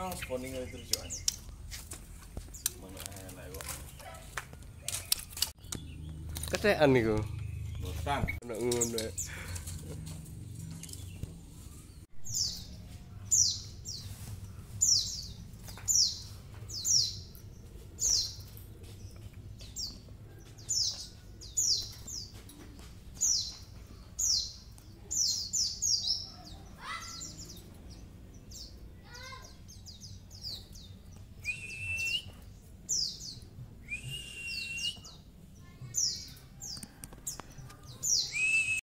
Nang spawning ae terus. Mana elek kok. Ketekan niku. Bosan. Nek ngono.